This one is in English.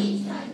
Jesus.